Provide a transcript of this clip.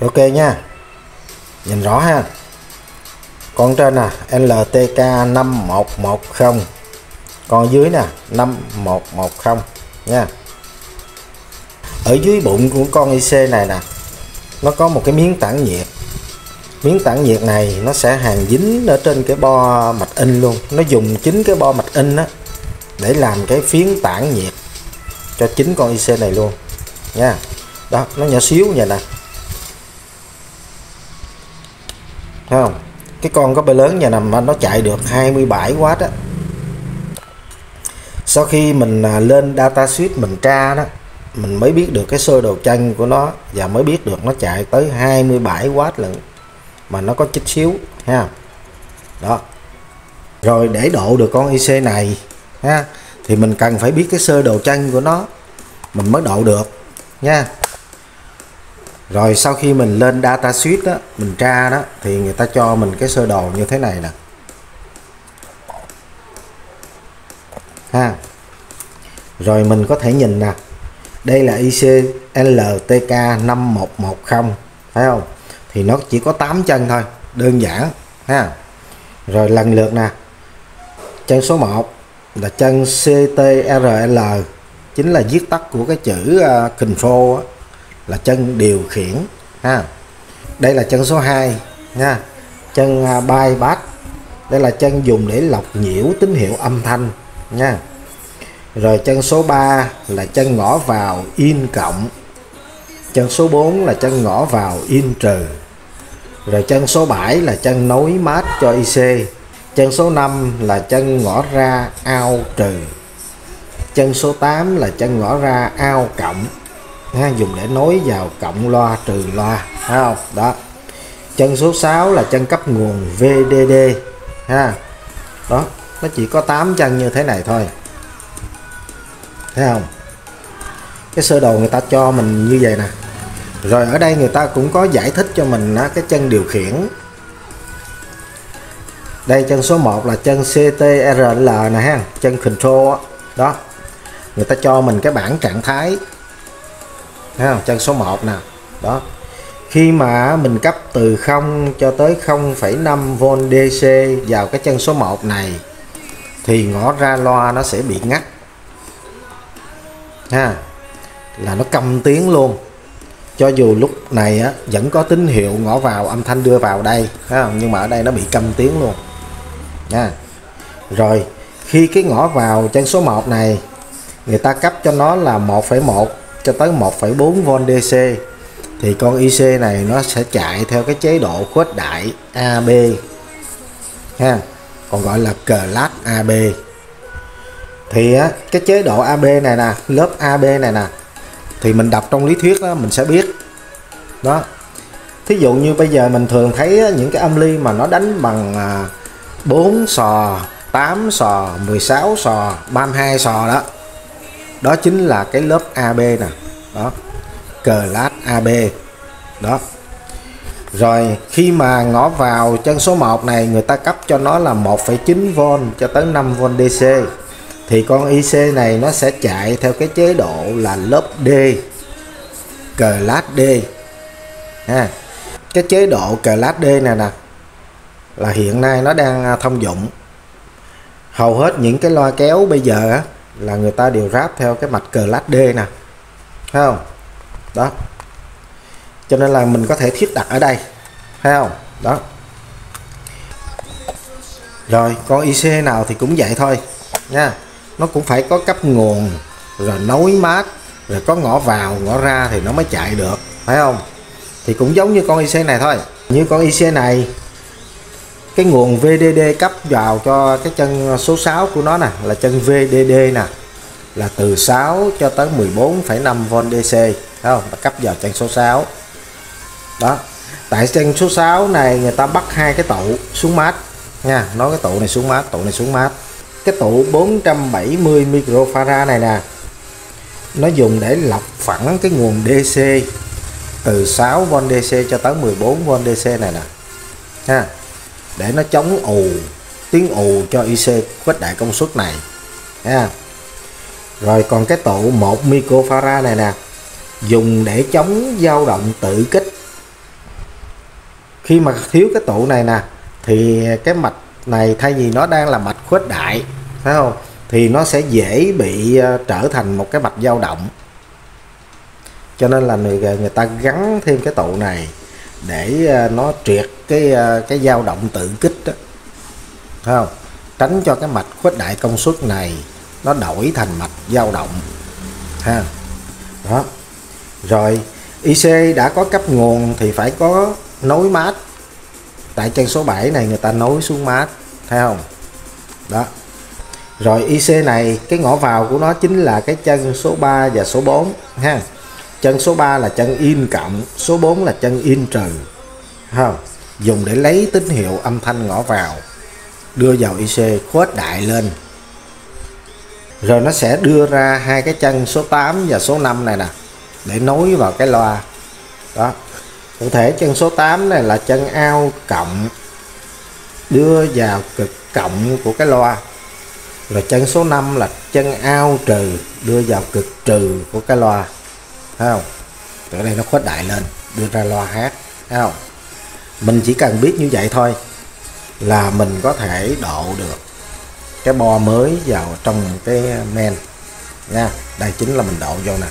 ok nha. Nhìn rõ ha. Con trên nè LTK 5110 con dưới nè 5110 nha. Ở dưới bụng của con IC này nè, nó có một cái miếng tản nhiệt. Miếng tản nhiệt này nó sẽ hàng dính ở trên cái bo mạch in luôn. Nó dùng chính cái bo mạch in á để làm cái phiến tản nhiệt cho chính con IC này luôn nha. Đó, nó nhỏ xíu vậy nè. Thấy không? Cái con có bê lớn nhà nằm nó chạy được 27W á. Sau khi mình à, lên data sheet mình tra đó, mình mới biết được cái sơ đồ chân của nó và mới biết được nó chạy tới 27W lần mà nó có chút xíu ha đó. Rồi để độ được con IC này, ha, thì mình cần phải biết cái sơ đồ chân của nó, mình mới độ được, nha rồi sau khi mình lên data suite đó mình tra đó thì người ta cho mình cái sơ đồ như thế này nè. Ha. Rồi mình có thể nhìn nè. Đây là IC LTK 5110 phải không thì nó chỉ có 8 chân thôi đơn giản ha. Rồi lần lượt nè. Chân số 1 là chân CTRL chính là viết tắt của cái chữ uh, control á, là chân điều khiển ha. Đây là chân số 2 nha. Chân uh, bypass. Đây là chân dùng để lọc nhiễu tín hiệu âm thanh nha. Rồi chân số 3 là chân ngõ vào in cộng. Chân số 4 là chân ngõ vào in trừ. Rồi chân số 7 là chân nối mát cho IC chân số 5 là chân ngõ ra ao trừ. Chân số 8 là chân ngõ ra ao cộng ha, dùng để nối vào cộng loa trừ loa thấy không? Đó. Chân số 6 là chân cấp nguồn VDD ha. Đó nó chỉ có 8 chân như thế này thôi. Thấy không? Cái sơ đồ người ta cho mình như vậy nè. Rồi ở đây người ta cũng có giải thích cho mình á, cái chân điều khiển. Đây chân số 1 là chân CTRL nè ha chân control đó. đó. Người ta cho mình cái bảng trạng thái thấy không? Chân số 1 nè. Đó. Khi mà mình cấp từ 0 cho tới 0,5V DC vào cái chân số 1 này thì ngõ ra loa nó sẽ bị ngắt. Ha. Là nó câm tiếng luôn. Cho dù lúc này á, vẫn có tín hiệu ngõ vào âm thanh đưa vào đây không? nhưng mà ở đây nó bị câm tiếng luôn. Nha rồi khi cái ngõ vào chân số 1 này người ta cấp cho nó là 1,1 cho tới 1,4V DC thì con IC này nó sẽ chạy theo cái chế độ khuếch đại AB ha. Còn gọi là class AB thì á, cái chế độ AB này nè lớp AB này nè thì mình đọc trong lý thuyết đó mình sẽ biết. Đó. Thí dụ như bây giờ mình thường thấy những cái âm ly mà nó đánh bằng à, 4 sò 8 sò 16 sò 32 sò đó đó chính là cái lớp AB nè. Đó class AB đó. Rồi khi mà ngõ vào chân số 1 này người ta cấp cho nó là 1,9V cho tới 5V DC thì con IC này nó sẽ chạy theo cái chế độ là lớp D class D. Ha. Cái chế độ class D này nè là hiện nay nó đang thông dụng. Hầu hết những cái loa kéo bây giờ á, là người ta đều ráp theo cái mạch lát D nè. Thấy không? Đó. Cho nên là mình có thể thiết đặt ở đây. Thấy không? Đó. Rồi, con IC nào thì cũng vậy thôi, nha. Nó cũng phải có cấp nguồn, rồi nối mát, rồi có ngõ vào, ngõ ra thì nó mới chạy được. Phải không? Thì cũng giống như con IC này thôi. Như con IC này cái nguồn VDD cấp vào cho cái chân số 6 của nó nè là chân VDD nè là từ 6 cho tới 14,5V DC thấy không? Cấp vào chân số 6 đó tại chân số 6 này người ta bắt hai cái tụ xuống mát nha nói cái tụ này xuống mát tụ này xuống mát. Cái tụ 470 microfarad này nè nó dùng để lọc phẳng cái nguồn DC từ 6V DC cho tới 14V DC này nè ha để nó chống ù, tiếng ù cho IC khuếch đại công suất này. Ha rồi còn cái tụ 1 microfarad này nè, dùng để chống dao động tự kích. Khi mà thiếu cái tụ này nè, thì cái mạch này, thay vì nó đang là mạch khuếch đại phải không? Thì nó sẽ dễ bị ờ, trở thành một cái mạch dao động. Cho nên là người người ta gắn thêm cái tụ này để ờ, nó triệt cái ờ, cái dao động tự kích đó phải không? Tránh cho cái mạch khuếch đại công suất này nó đổi thành mạch dao động. Ha. Đó. Rồi IC đã có cấp nguồn thì phải có nối mát. Tại chân số 7 này người ta nối xuống mát, thấy không? Đó. Rồi IC này, cái ngõ vào của nó chính là cái chân số 3 và số 4 ha chân số 3 là chân in cộng số 4 là chân in trừ. Không dùng để lấy tín hiệu âm thanh ngõ vào. Đưa vào IC khuếch đại lên. Rồi nó sẽ đưa ra hai cái chân số 8 và số 5 này nè, để nối vào cái loa. Đó. Cụ thể chân số 8 này là chân ao cộng, đưa vào cực cộng của cái loa. Rồi chân số 5 là chân ao trừ, đưa vào cực trừ của cái loa thấy không? Từ đây nó khuếch đại lên, đưa ra loa hát, thấy không? Mình chỉ cần biết như vậy thôi là mình có thể độ được cái bo mới vào trong cái men nha. Đây chính là mình độ vô nè.